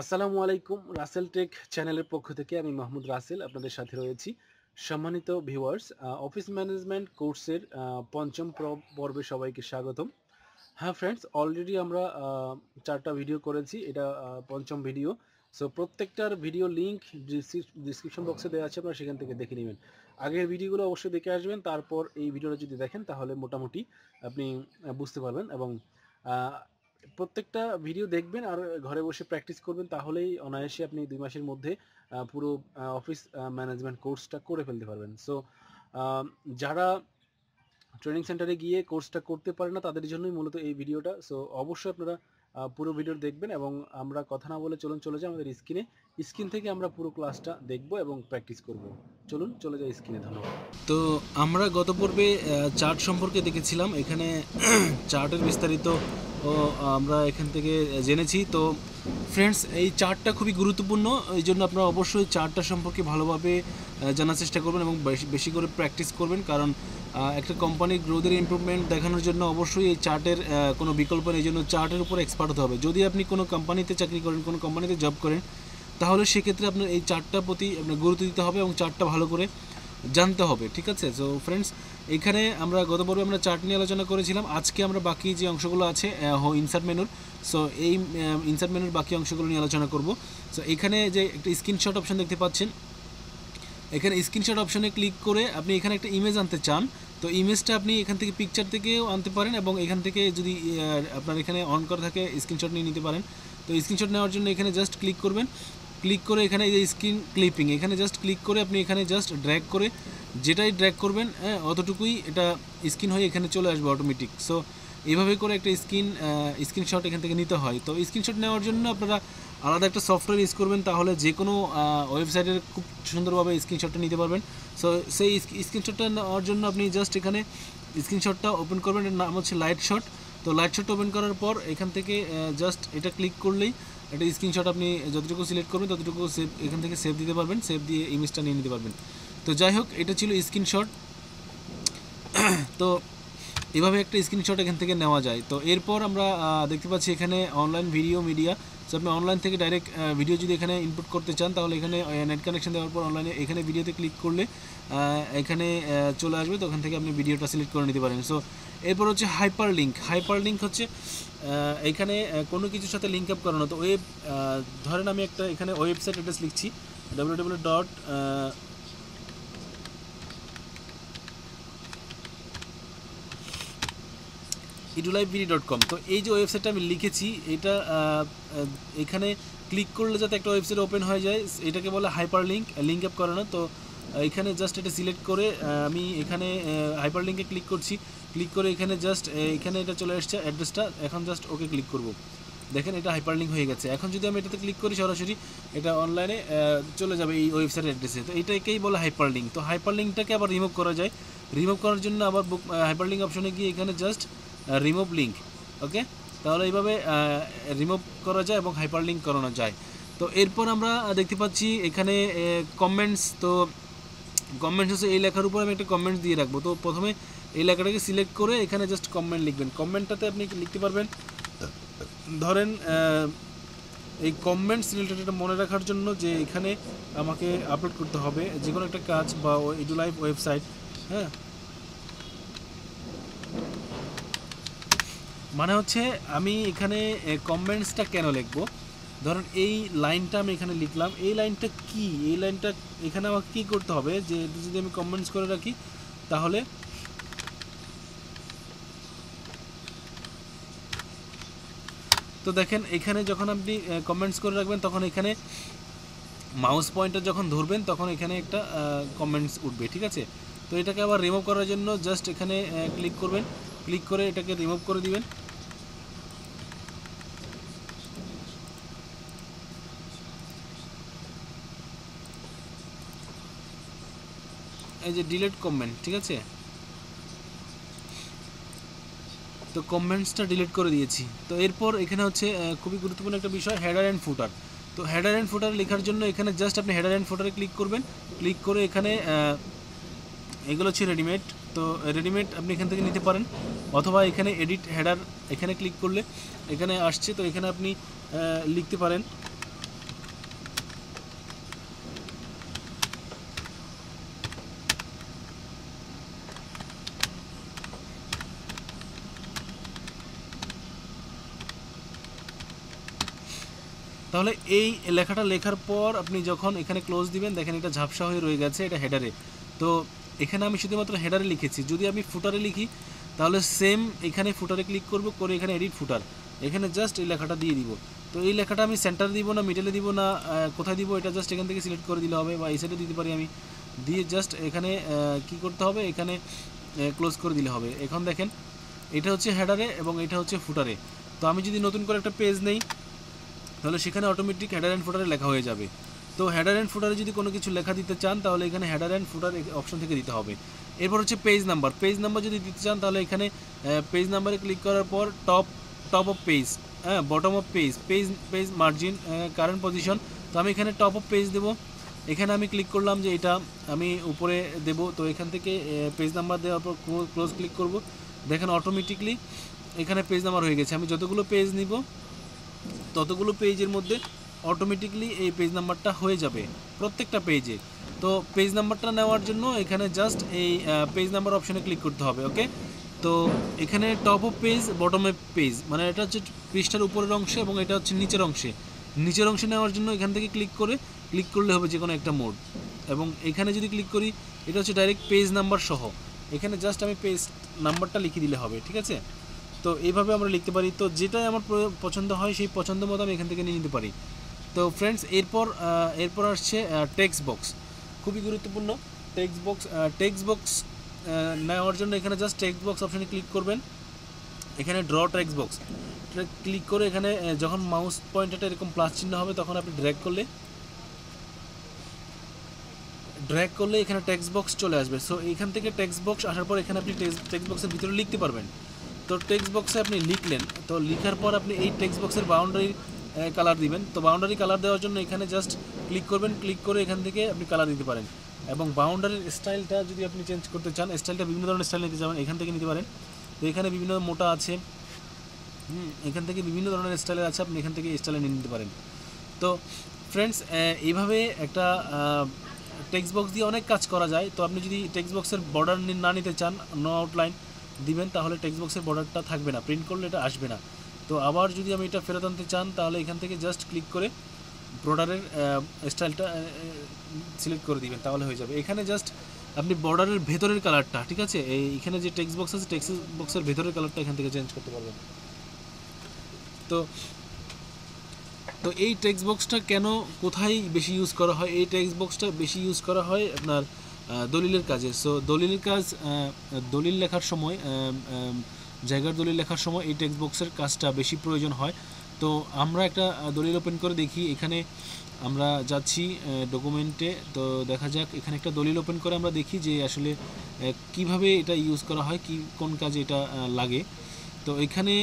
আসসালামু আলাইকুম রাসেল টেক চ্যানেলের পক্ষ থেকে আমি মাহমুদ রাসেল আপনাদের সাথে রয়েছি। সম্মানিত ভিউয়ার্স অফিস ম্যানেজমেন্ট কোর্সের পঞ্চম পর্বে সবাইকে স্বাগতম। হ্যাঁ ফ্রেন্ডস অলরেডি আমরা চারটা ভিডিও করেছি, এটা পঞ্চম ভিডিও সো প্রত্যেকটার ভিডিও লিঙ্ক ডিসক্রিপশন বক্সে দেওয়া আছে, আপনারা সেখান থেকে দেখে নেবেন। আগের ভিডিওগুলো অবশ্যই দেখে আসবেন, তারপর এই ভিডিওটা যদি দেখেন, তাহলে মোটামুটি আপনি বুঝতে পারবেন এবং প্রত্যেকটা ভিডিও দেখবেন আর ঘরে বসে প্র্যাকটিস করবেন, তাহলেই অনায়াসে আপনি দুই মাসের মধ্যে পুরো অফিস ম্যানেজমেন্ট কোর্সটা করে ফেলতে পারবেন। সো যারা ট্রেনিং সেন্টারে গিয়ে কোর্সটা করতে পারে না, তাদের জন্যই মূলত এই ভিডিওটা সো অবশ্যই আপনারা পুরো ভিডিও দেখবেন এবং আমরা কথা না বলে চলুন চলে যাই আমাদের স্ক্রিনে স্ক্রিন থেকে আমরা পুরো ক্লাসটা দেখব এবং প্র্যাকটিস করব। চলুন চলে যাই স্ক্রিনে ধন্যবাদ। তো আমরা গত পর্বে চার্ট সম্পর্কে দেখেছিলাম। এখানে চার্টের বিস্তারিত ও আমরা এখান থেকে জেনেছি। তো ফ্রেন্ডস এই চার্টটা খুবই গুরুত্বপূর্ণ। এই জন্য আপনারা অবশ্যই চার্টটা সম্পর্কে ভালোভাবে জানার চেষ্টা করবেন এবং বেশি করে প্র্যাকটিস করবেন। কারণ একটা কোম্পানির গ্রোথের ইমপ্রুভমেন্ট দেখানোর জন্য অবশ্যই এই চার্টের কোনো বিকল্প নেই। জন্য চার্টের উপর এক্সপার্ট হতে হবে। যদি আপনি কোনো কোম্পানিতে চাকরি করেন, কোনো কোম্পানিতে জব করেন, তাহলে সেক্ষেত্রে আপনার এই চার্টটার প্রতি আপনার গুরুত্ব দিতে হবে এবং চার্টটা ভালো করে জানতে হবে। ঠিক আছে? সো ফ্রেন্ডস এখানে আমরা গত পর্বে আমরা চার্ট নিয়ে আলোচনা করেছিলাম। আজকে আমরা বাকি যে অংশগুলো আছে ইনসার্ট মেনুর সো এই ইনসার্ট মেনুর বাকি অংশগুলো নিয়ে আলোচনা করব। সো এখানে যে একটা স্ক্রিনশট অপশন দেখতে পাচ্ছেন, এখানে স্ক্রিনশট অপশনে ক্লিক করে আপনি এখানে একটা ইমেজ আনতে চান, তো ইমেজটা আপনি এখান থেকে পিকচার থেকেও আনতে পারেন এবং এখান থেকে যদি আপনার এখানে অন করা থাকে স্ক্রিনশট নিয়ে নিতে পারেন। তো স্ক্রিনশট নেওয়ার জন্য এখানে জাস্ট ক্লিক করবেন। ক্লিক করে এখানে এই যে স্ক্রিন ক্লিপিং এখানে জাস্ট ক্লিক করে আপনি এখানে জাস্ট ড্র্যাগ করে যেটাই ড্র্যাগ করবেন হ্যাঁ অতটুকুই এটা স্ক্রিন হয়ে এখানে চলে আসবে অটোমেটিক সো এইভাবে করে একটা স্ক্রিন স্ক্রিনশট এখান থেকে নিতে হয়। তো স্ক্রিনশট নেওয়ার জন্য আপনারা আলাদা একটা সফটওয়্যার ইউজ করবেন, তাহলে যে কোনো ওয়েবসাইটের খুব সুন্দরভাবে স্ক্রিনশটটা নিতে পারবেন। সো সেই স্ক্রিনশটটা নেওয়ার জন্য আপনি জাস্ট এখানে স্ক্রিনশটটা ওপেন করবেন, এর নাম হচ্ছে লাইট শট তো লাইট শট ওপেন করার পর এখান থেকে জাস্ট এটা ক্লিক করলেই একটা স্ক্রিনশট আপনি যতটুকু সিলেক্ট করবেন, ততটুকু সেভ এখান থেকে সেভ দিতে পারবেন সেভ দিয়ে ইমেজটা নিয়ে নিতে পারবেন। তো যাই হোক, এটা ছিল স্ক্রিনশট তো এভাবে একটা স্ক্রিনশট এখান থেকে নেওয়া যায়। তো এরপর আমরা দেখতে পাচ্ছি এখানে অনলাইন ভিডিও মিডিয়া সো আপনি অনলাইন থেকে ডাইরেক্ট ভিডিও যদি এখানে ইনপুট করতে চান, তাহলে এখানে নেট কানেকশন দেওয়ার পর অনলাইনে এখানে ভিডিওতে ক্লিক করলে এখানে চলে আসবে তো ওখান থেকে আপনি ভিডিওটা সিলেক্ট করে নিতে পারেন। সো এরপর হচ্ছে হাইপার লিঙ্ক হাইপার লিঙ্ক হচ্ছে এখানে কোনো কিছুর সাথে লিঙ্ক আপ করানো। তো ওয়েব ধরেন আমি একটা এখানে ওয়েবসাইট অ্যাড্রেস লিখছি W dot edulivebd dot com তো এই যে ওয়েবসাইটটা আমি লিখেছি, এটা এখানে ক্লিক করলে যাতে একটা ওয়েবসাইট ওপেন হয়ে যায়, এটাকে বলে হাইপার লিঙ্ক লিঙ্ক আপ করানো তো এখানে জাস্ট এটা সিলেক্ট করে আমি এখানে হাইপার লিঙ্কে ক্লিক করছি। ক্লিক করে এখানে জাস্ট এখানে এটা চলে আসছে অ্যাড্রেসটা এখন জাস্ট ওকে ক্লিক করব। দেখেন এটা হাইপার লিঙ্ক হয়ে গেছে। এখন যদি আমি এটাতে ক্লিক করি সরাসরি, এটা অনলাইনে চলে যাবে এই ওয়েবসাইটের অ্যাড্রেসে তো এটাকেই বলে হাইপার লিঙ্ক তো হাইপার লিঙ্কটাকে আবার রিমুভ করা যায়। রিমুভ করার জন্য আবার হাইপার লিঙ্ক অপশনে গিয়ে এখানে জাস্ট রিমুভ লিঙ্ক ওকে তাহলে এইভাবে রিমুভ করা যায় এবং হাইপার লিঙ্ক করানো যায়। তো এরপর আমরা দেখতে পাচ্ছি এখানে কমেন্টস তো কমেন্টস হচ্ছে এই লেখার উপর আমি একটা কমেন্টস দিয়ে রাখব। তো প্রথমে এই লেখাটাকে সিলেক্ট করে এখানে জাস্ট কমেন্ট লিখবেন। কমেন্টটাতে আপনি লিখতে পারবেন। ধরেন এই কমেন্টস রিলেটেড এটা মনে রাখার জন্য যে এখানে আমাকে আপলোড করতে হবে। যে কোনো একটা কাজ বা ইডুলাইভ ওয়েবসাইট হ্যাঁ? মানে হচ্ছে আমি এখানে কমেন্টসটা কেন লিখব? ধরুন এই লাইনটা আমি এখানে লিখলাম, এই লাইনটা কি? এই লাইনটা এখানে আমাকে কী করতে হবে? যে এটা যদি আমি কমেন্টস করে রাখি, তাহলে তো দেখেন, এখানে যখন আপনি কমেন্টস করে রাখবেন, তখন এখানে মাউস পয়েন্টার যখন ধরবেন, তখন এখানে একটা কমেন্টস উঠবে, ঠিক আছে? তো এটাকে আবার রিমুভ করার জন্য জাস্ট এখানে ক্লিক করবেন। ক্লিক করে এটাকে রিমুভ করে দিবেন। এই যে ডিলেট কমেন্ট ঠিক আছে? তো কমেন্টসটা ডিলিট করে দিয়েছি। তো এরপর এখানে হচ্ছে খুবই গুরুত্বপূর্ণ একটা বিষয় হেডার অ্যান্ড ফুটার তো হেডার অ্যান্ড ফুটার লেখার জন্য এখানে জাস্ট আপনি হেডার অ্যান্ড ফুটারে ক্লিক করবেন। ক্লিক করে এখানে এগুলো হচ্ছে রেডিমেড তো রেডিমেড আপনি এখান থেকে নিতে পারেন। অথবা এখানে এডিট হেডার এখানে ক্লিক করলে এখানে আসছে। তো এখানে আপনি লিখতে পারেন। তাহলে এই লেখাটা লেখার পর আপনি যখন এখানে ক্লোজ দিবেন, দেখেন এটা ঝাপসা হয়ে রয়ে গেছে, এটা হেডারে তো এখানে আমি শুধুমাত্র হেডারে লিখেছি। যদি আমি ফুটারে লিখি, তাহলে সেম এখানে ফুটারে ক্লিক করব, করে এখানে এডিট ফুটার এখানে জাস্ট এই লেখাটা দিয়ে দিব। তো এই লেখাটা আমি সেন্টার দিব না মিডলে দিব না কোথায় দিব, এটা জাস্ট এখান থেকে সিলেক্ট করে দিলে হবে বা এই সাইডে দিতে পারি আমি। দিয়ে জাস্ট এখানে কি করতে হবে? এখানে ক্লোজ করে দিলে হবে। এখন দেখেন, এটা হচ্ছে হেডারে এবং এটা হচ্ছে ফুটারে তো আমি যদি নতুন করে একটা পেজ নেই তাহলে সেখানে অটোমেটিক হেডার অ্যান্ড ফুটারে লেখা হয়ে যাবে। তো হেডার অ্যান্ড ফুটারে যদি কোনো কিছু লেখা দিতে চান, তাহলে এখানে হেডার অ্যান্ড ফুটার অপশন থেকে দিতে হবে। এরপর হচ্ছে পেজ নাম্বার পেজ নাম্বার যদি দিতে চান, তাহলে এখানে পেজ নাম্বারে ক্লিক করার পর টপ টপ অফ পেজ হ্যাঁ bottom of page page page margin current position তো আমি এখানে টপ অফ পেজ দেবো। এখানে আমি ক্লিক করলাম যে এটা আমি উপরে দেব। তো এখান থেকে পেজ নাম্বার দেওয়ার পর ক্লোজ ক্লিক করব। দেখেন অটোমেটিকলি এখানে পেজ নাম্বার হয়ে গেছে। আমি যতগুলো পেজ নিব ততগুলো পেজের মধ্যে অটোমেটিকলি এই পেজ নাম্বারটা হয়ে যাবে, প্রত্যেকটা পেজে তো পেজ নাম্বারটা নেওয়ার জন্য এখানে জাস্ট এই পেজ নাম্বার অপশানে ক্লিক করতে হবে ওকে তো এখানে top of page bottom of page মানে এটা হচ্ছে পৃষ্ঠার উপরের অংশে এবং এটা হচ্ছে নিচের অংশে। নিচের অংশে নেওয়ার জন্য এখান থেকে ক্লিক করে ক্লিক করলে হবে যে কোনো একটা মোড এবং এখানে যদি ক্লিক করি, এটা হচ্ছে ডাইরেক্ট পেজ নাম্বার সহ। এখানে জাস্ট আমি পেজ নাম্বারটা লিখে দিলে হবে, ঠিক আছে? তো এইভাবে আমরা লিখতে পারি। তো যেটাই আমার পছন্দ হয়, সেই পছন্দ মতো আমি এখান থেকে নিয়ে নিতে পারি। তো ফ্রেন্ডস এরপর এরপর আসছে টেক্সট বক্স খুবই গুরুত্বপূর্ণ। টেক্সট বক্স টেক্সট বক্স নেওয়ার জন্য এখানে জাস্ট টেক্সট বক্স অপশানে ক্লিক করবেন। এখানে ড্র টেক্সট বক্স ক্লিক করে এখানে যখন মাউস পয়েন্টারটা এরকম প্লাস চিহ্ন হবে, তখন আপনি ড্র্যাগ করলে ড্র্যাগ করলে এখানে টেক্সট বক্স চলে আসবে। সো এখান থেকে টেক্সট বক্স আসার পর এখানে আপনি টেক্সট বক্সের ভিতরে লিখতে পারবেন। তো টেক্সট বক্সে আপনি লিখলেন, তো লিখার পর আপনি এই টেক্সট বক্সের বাউন্ডারি কালার দিবেন। তো বাউন্ডারি কালার দেওয়ার জন্য এখানে জাস্ট ক্লিক করবেন ক্লিক করে এখান থেকে আপনি কালার দিতে পারেন। এবং বাউন্ডারির স্টাইলটা যদি আপনি চেঞ্জ করতে চান স্টাইলটা বিভিন্ন ধরনের স্টাইল নিতে যাবেন এখান থেকে নিতে পারেন। তো এখানে বিভিন্ন মোটা আছে। এখান থেকে বিভিন্ন ধরনের স্টাইলের আছে, আপনি এখান থেকে স্টাইলে নিয়ে নিতে পারেন। তো ফ্রেন্ডস এইভাবে একটা টেক্সট বক্স দিয়ে অনেক কাজ করা যায়। তো আপনি যদি টেক্সট বক্সের বর্ডার না নিতে চান নো আউটলাইন দিবেন, তাহলে টেক্সট বক্সের বর্ডারটা থাকবে না প্রিন্ট করলে এটা আসবে না। তো আবার যদি আমি এটা ফেরত আনতে চান, তাহলে এখান থেকে জাস্ট ক্লিক করে বর্ডারের স্টাইলটা সিলেক্ট করে দিবেন, তাহলে হয়ে যাবে। এখানে জাস্ট আপনি বর্ডারের ভেতরের কালারটা ঠিক আছে? এই এখানে যে টেক্সট বক্স আছে টেক্সট বক্সের ভেতরের কালারটা এখান থেকে চেঞ্জ করতে পারবেন। তো তো এই টেক্সট বক্সটা কেন, কোথায় বেশি ইউজ করা হয়? এই টেক্সট বক্সটা বেশি ইউজ করা হয় আপনার দলিলের কাজে। সো দলিলের কাজ দলিল লেখার সময় জায়গার দলিল লেখার সময় এই টেক্সট বক্সের কাজটা বেশি প্রয়োজন হয়। তো আমরা একটা দলিল ওপেন করে দেখি। এখানে আমরা যাচ্ছি ডকুমেন্টে তো দেখা যাক, এখানে একটা দলিল ওপেন করে আমরা দেখি যে আসলে কীভাবে এটা ইউজ করা হয়, কি, কোন কাজে এটা লাগে। তো এখানে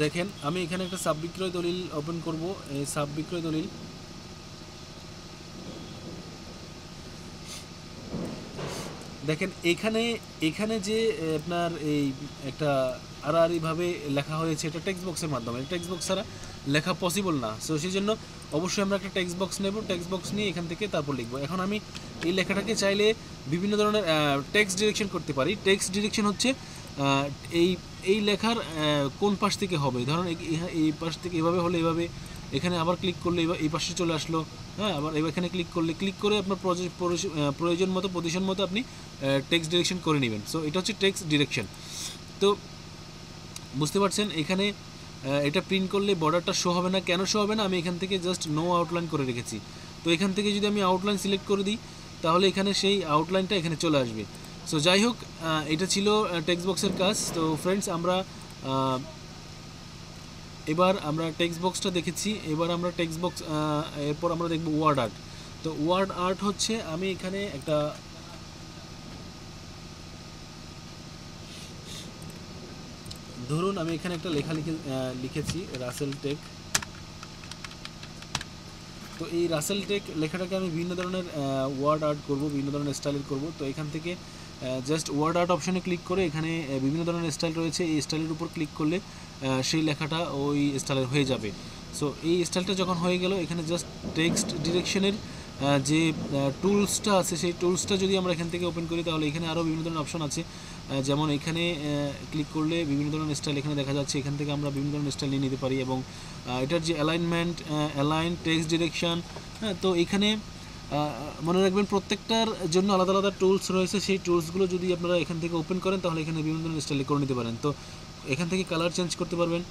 দেখেন, আমি এখানে একটা সাব বিক্রয় দলিল ওপেন করব। এই সাব বিক্রয় দলিল দেখেন, এখানে এখানে যে আপনার এই একটা আড়াআড়িভাবে লেখা হয়েছে, এটা টেক্সট বক্সের মাধ্যমে। টেক্সট বক্স ছাড়া লেখা পসিবল না। সো সেই জন্য অবশ্যই আমরা একটা টেক্সট বক্স নেব। টেক্সট বক্স নিয়ে এখান থেকে তারপর লিখব। এখন আমি এই লেখাটাকে চাইলে বিভিন্ন ধরনের টেক্সট ডিরেকশন করতে পারি। টেক্সট ডিরেকশন হচ্ছে এই এই লেখার কোন পাশ থেকে হবে? ধরুন এই- পাশ থেকে এভাবে হলে এভাবে এখানে আবার ক্লিক করলে এই পাশে চলে আসলো। হ্যাঁ আবার এখানে ক্লিক করলে ক্লিক করে আপনার প্রয়োজ- প্রয়োজ- প্রয়োজন মতো পজিশন মতো আপনি টেক্সট ডিরেকশন করে নেবেন। সো এটা হচ্ছে টেক্সট ডিরেকশন তো, বুঝতে পারছেন? এখানে এটা প্রিন্ট করলে বর্ডারটা শো হবে না। কেন শো হবে না? আমি এখান থেকে জাস্ট নো আউটলাইন করে রেখেছি। তো এখান থেকে যদি আমি আউটলাইন সিলেক্ট করে দিই, তাহলে এখানে সেই আউটলাইনটা এখানে চলে আসবে। সো যাই হোক এটা ছিল টেক্সট বক্সের কাজ। তো ফ্রেন্ডস আমরা এবার আমরা টেক্সট বক্সটা দেখেছি। এবার আমরা টেক্সট বক্স এরপর আমরা দেখব ওয়ার্ড আর্ট তো ওয়ার্ড আর্ট হচ্ছে, আমি এখানে একটা ধরুন, আমি এখানে একটা লেখা লিখে লিখেছি রাসেল টেক তো এই রাসেল টেক লেখাটাকে আমি বিভিন্ন ধরনের ওয়ার্ড আর্ট করব, বিভিন্ন ধরনের স্টাইলের করব। তো এখান থেকে জাস্ট ওয়ার্ড আর্ট অপশানে ক্লিক করে এখানে বিভিন্ন ধরনের স্টাইল রয়েছে। এই স্টাইলের উপর ক্লিক করলে সেই লেখাটা ওই স্টাইলের হয়ে যাবে। সো এই স্টাইলটা যখন হয়ে গেল, এখানে জাস্ট টেক্সট ডিরেকশনের যে টুলসটা আছে, সেই টুলসটা যদি আমরা এখান থেকে ওপেন করি, তাহলে এখানে আরও বিভিন্ন ধরনের অপশন আছে। যেমন এখানে ক্লিক করলে বিভিন্ন ধরনের স্টাইল এখানে দেখা যাচ্ছে। এখান থেকে আমরা বিভিন্ন ধরনের স্টাইল নিয়ে নিতে পারি এবং এটার যে অ্যালাইনমেন্ট অ্যালাইন টেক্সট ডিরেকশন হ্যাঁ তো এখানে মনে রাখবেন প্রত্যেকটার জন্য আলাদা আলাদা টুলস রয়েছে। সেই টুলসগুলো যদি আপনারা এখান থেকে ওপেন করেন, তাহলে এখানে বিভিন্ন ধরনের স্টাইল করে নিতে পারেন। তো এখান থেকে কালার চেঞ্জ করতে পারবেন।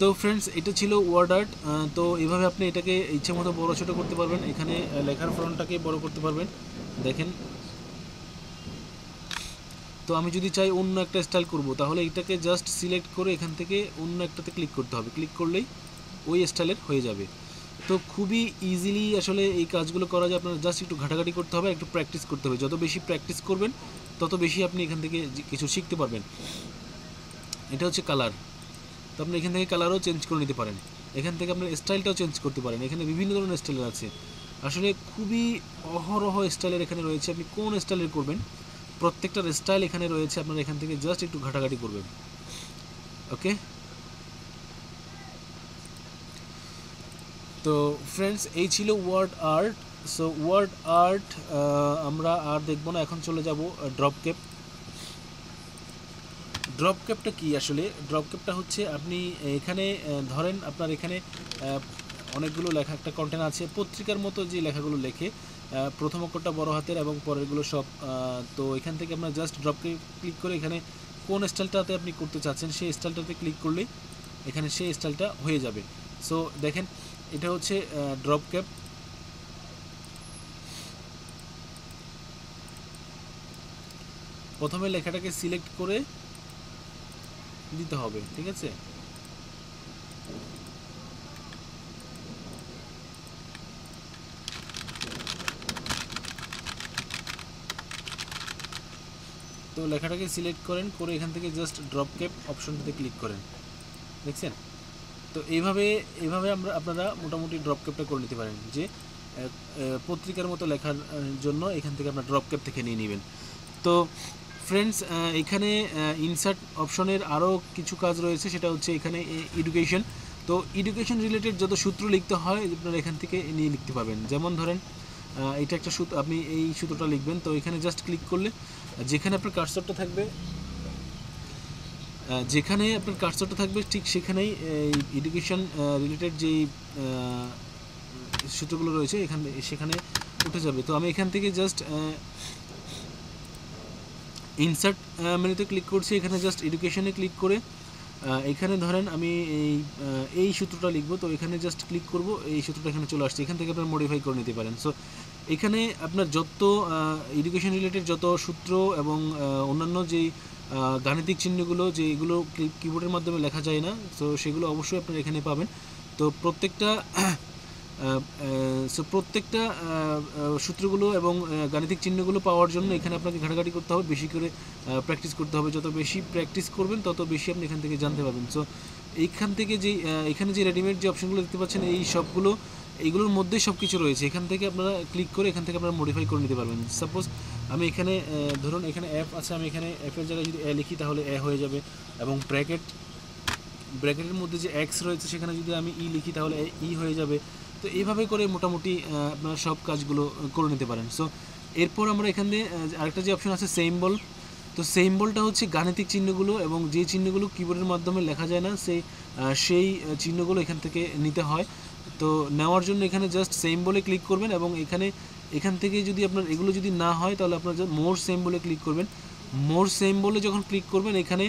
তো ফ্রেন্ডস এটা ছিল ওয়ার্ড আর্ট তো এভাবে আপনি এটাকে ইচ্ছে মতো বড়ো ছোটো করতে পারবেন। এখানে লেখার ফ্রন্টটাকে বড় করতে পারবেন। দেখেন। তো আমি যদি চাই অন্য একটা স্টাইল করব, তাহলে এটাকে জাস্ট সিলেক্ট করে এখান থেকে অন্য একটাতে ক্লিক করতে হবে। ক্লিক করলেই ওই স্টাইলের হয়ে যাবে। তো খুবই ইজিলি আসলে এই কাজগুলো করা যায়। আপনার জাস্ট একটু ঘাটাঘাটি করতে হবে, একটু প্র্যাকটিস করতে হবে। যত বেশি প্র্যাকটিস করবেন, তত বেশি আপনি এখান থেকে কিছু শিখতে পারবেন। এটা হচ্ছে কালার আপনি এখান থেকে কালারও চেঞ্জ করে নিতে পারেন। এখান থেকে আপনার স্টাইলটাও চেঞ্জ করতে পারেন। এখানে বিভিন্ন ধরনের স্টাইলের আছে। আসলে খুবই অহরহ স্টাইলের এখানে রয়েছে। আপনি কোন স্টাইলের করবেন? প্রত্যেকটার স্টাইল এখানে রয়েছে। আপনারা এখান থেকে জাস্ট একটু ঘাটাঘাটি করবেন। ওকে তো ফ্রেন্ডস এই ছিল word art so word art আমরা আর দেখব না। এখন চলে যাব ড্রপ কেপ ড্রপ ক্যাপটা কি আসলে? ড্রপ ক্যাপটা হচ্ছে আপনি এখানে ধরেন আপনার এখানে অনেকগুলো লেখা, একটা কন্টেন্ট আছে, পত্রিকার মতো যে লেখাগুলো লেখে প্রথম অক্ষরটা বড় হাতের এবং পরেরগুলো সব তো এখান থেকে আপনার জাস্ট ড্রপকে ক্লিক করে এখানে কোন স্টাইলটাতে আপনি করতে চাচ্ছেন, সেই স্টাইলটাতে ক্লিক করলেই এখানে সেই স্টাইলটা হয়ে যাবে। সো দেখেন, এটা হচ্ছে ড্রপ ক্যাপ প্রথমে লেখাটাকে সিলেক্ট করে দিতে হবে, ঠিক আছে? তো লেখাটাকে সিলেক্ট করেন, করে এখান থেকে জাস্ট ড্রপ ক্যাপ অপশনটাতে ক্লিক করেন, দেখছেন? তো এইভাবে এইভাবে আমরা, আপনারা মোটামুটি ড্রপ ক্যাপটা করে নিতে পারেন, যে পত্রিকার মতো লেখার জন্য এখান থেকে আপনার ড্রপ ক্যাপ থেকে নিয়ে নেবেন। তো ফ্রেন্ডস এখানে ইনসার্ট অপশনের আরও কিছু কাজ রয়েছে, সেটা হচ্ছে এখানে এডুকেশন তো এডুকেশন রিলেটেড যত সূত্র লিখতে হয়, আপনারা এখান থেকে নিয়ে লিখতে পারবেন। যেমন ধরেন এটা একটা সূত্র, আপনি এই সূত্রটা লিখবেন, তো এখানে জাস্ট ক্লিক করলে, যেখানে আপনার কার্সরটা থাকবে যেখানে আপনার কার্সরটা থাকবে, ঠিক সেখানেই এডুকেশন রিলেটেড যেই সূত্রগুলো রয়েছে, এখানে, সেখানে উঠে যাবে। তো আমি এখান থেকে জাস্ট ইনসার্ট মেনুতে ক্লিক করছি, এখানে জাস্ট এডুকেশনে ক্লিক করে এখানে ধরেন আমি এই এই সূত্রটা লিখব, তো এখানে জাস্ট ক্লিক করব, এই সূত্রটা এখানে চলে আসছে, এখান থেকে আপনার মডিফাই করে নিতে পারেন। সো এখানে আপনার যত এডুকেশন রিলেটেড যত সূত্র এবং অন্যান্য যেই গাণিতিক চিহ্নগুলো, যে এগুলো কিবোর্ডের মাধ্যমে লেখা যায় না, তো সেগুলো অবশ্যই আপনারা এখানে পাবেন। তো প্রত্যেকটা সো প্রত্যেকটা সূত্রগুলো এবং গাণিতিক চিহ্নগুলো পাওয়ার জন্য এখানে আপনাকে ঘাটাঘাটি করতে হবে, বেশি করে প্র্যাকটিস করতে হবে। যত বেশি প্র্যাকটিস করবেন, তত বেশি আপনি এখান থেকে জানতে পারবেন। সো এইখান থেকে যে এখানে যে রেডিমেড যে অপশনগুলো দেখতে পাচ্ছেন, এই সবগুলো, এইগুলোর মধ্যে সব কিছু রয়েছে। এখান থেকে আপনারা ক্লিক করে এখান থেকে আপনারা মডিফাই করে নিতে পারবেন। সাপোজ আমি এখানে ধরুন এখানে অ্যাপ আছে, আমি এখানে অ্যাপের জায়গায় যদি এ লিখি, তাহলে এ হয়ে যাবে। এবং ব্র্যাকেট ব্র্যাকেটের মধ্যে যে এক্স রয়েছে, সেখানে যদি আমি ই লিখি, তাহলে ই হয়ে যাবে। তো এইভাবে করে মোটামুটি আপনারা সব কাজগুলো করে নিতে পারেন। সো এরপর আমরা এখানে আরেকটা যে অপশন আছে সেইম্বল তো সেইম্বলটা হচ্ছে গাণিতিক চিহ্নগুলো এবং যে চিহ্নগুলো কিবোর্ডের মাধ্যমে লেখা যায় না, সেই সেই চিহ্নগুলো এখান থেকে নিতে হয়। তো নেওয়ার জন্য এখানে জাস্ট সেম বলে ক্লিক করবেন এবং এখানে, এখান থেকে যদি আপনার এগুলো যদি না হয়, তাহলে আপনার মোর সেম বলে ক্লিক করবেন। মোর সেম বলে যখন ক্লিক করবেন, এখানে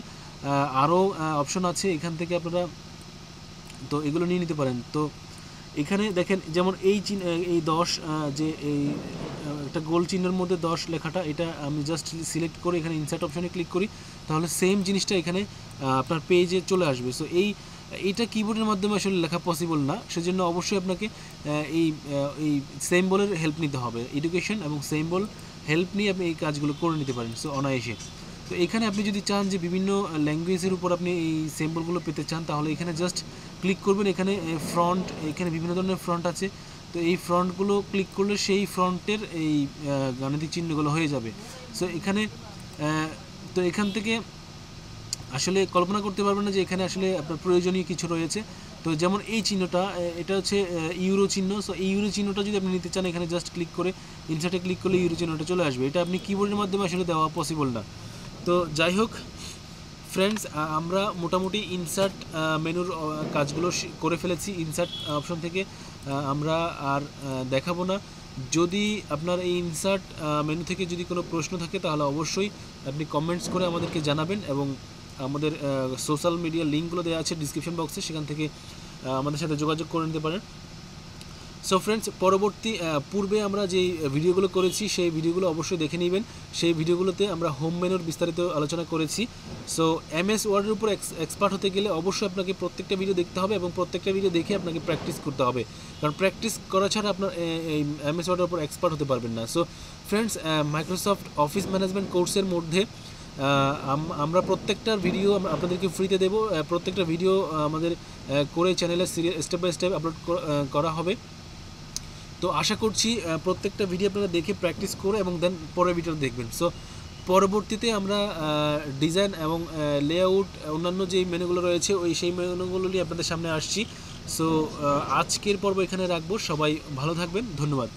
আরও অপশন আছে। এখান থেকে আপনারা, তো এগুলো নিয়ে নিতে পারেন। তো এখানে দেখেন, যেমন এই চিহ্ন, এই দশ যে এই একটা গোল চিহ্নের মধ্যে দশ লেখাটা, এটা আমি জাস্ট সিলেক্ট করে এখানে ইনসার্ট অপশানে ক্লিক করি, তাহলে সেম জিনিসটা এখানে আপনার পেজে চলে আসবে। সো এই এটা কিবোর্ডের মাধ্যমে আসলে লেখা পসিবল না, সেজন্য অবশ্যই আপনাকে এই এই সেম বলের হেল্প নিতে হবে। এডুকেশন এবং সেম বল হেল্প নিয়ে আপনি এই কাজগুলো করে নিতে পারেন। সো অনায়াসে। তো এখানে আপনি যদি চান যে বিভিন্ন ল্যাঙ্গুয়েজের উপর আপনি এই সেম্বলগুলো পেতে চান, তাহলে এখানে জাস্ট ক্লিক করবেন। এখানে ফ্রন্ট এখানে বিভিন্ন ধরনের ফ্রন্ট আছে। তো এই ফ্রন্টগুলো ক্লিক করলে সেই ফ্রন্টের এই গাণিতিক চিহ্নগুলো হয়ে যাবে। সো এখানে তো এখান থেকে আসলে কল্পনা করতে পারবেন না যে এখানে আসলে আপনার প্রয়োজনীয় কিছু রয়েছে। তো যেমন এই চিহ্নটা এটা হচ্ছে ইউরো চিহ্ন। সো এই ইউরো চিহ্নটা যদি আপনি নিতে চান, এখানে জাস্ট ক্লিক করে ইনসার্টে ক্লিক করলে ইউরো চিহ্নটা চলে আসবে। এটা আপনি কিবোর্ডের মাধ্যমে আসলে দেওয়া পসিবল না। তো যাই হোক ফ্রেন্ডস আমরা মোটামুটি ইনসার্ট মেনুর কাজগুলো করে ফেলেছি। ইনসার্ট অপশন থেকে আমরা আর দেখাবো না। যদি আপনার এই ইনসার্ট মেনু থেকে যদি কোনো প্রশ্ন থাকে, তাহলে অবশ্যই আপনি কমেন্টস করে আমাদেরকে জানাবেন এবং আমাদের সোশ্যাল মিডিয়া লিঙ্কগুলো দেওয়া আছে ডিসক্রিপশন বক্সে সেখান থেকে আমাদের সাথে যোগাযোগ করে নিতে পারেন। সো ফ্রেন্ডস পরবর্তী পূর্বে আমরা যেই ভিডিওগুলো করেছি, সেই ভিডিওগুলো অবশ্যই দেখে নেবেন। সেই ভিডিওগুলোতে আমরা হোম মেনুর বিস্তারিত আলোচনা করেছি। সো এম এস ওয়ার্ডের উপর এক্সপার্ট হতে গেলে অবশ্যই আপনাকে প্রত্যেকটা ভিডিও দেখতে হবে এবং প্রত্যেকটা ভিডিও দেখে আপনাকে প্র্যাকটিস করতে হবে। কারণ প্র্যাকটিস করা ছাড়া আপনার এই এম এস ওয়ার্ডের উপর এক্সপার্ট হতে পারবেন না। So friends Microsoft Office management কোর্সের মধ্যে আম- আমরা প্রত্যেকটার ভিডিও আপনাদেরকে ফ্রিতে দেবো। প্রত্যেকটা ভিডিও আমাদের করে চ্যানেলে স্টেপ বাই স্টেপ আপলোড করা হবে। তো আশা করছি প্রত্যেকটা ভিডিও আপনারা দেখে প্র্যাকটিস করে এবং দেন পরের ভিডিও দেখবেন। সো পরবর্তীতে আমরা ডিজাইন এবং লেআউট অন্যান্য যেই মেনুগুলো রয়েছে, ওই সেই মেনুগুলো নিয়ে আপনাদের সামনে আসছি। সো আজকের পর্ব এখানে রাখব। সবাই ভালো থাকবেন। ধন্যবাদ।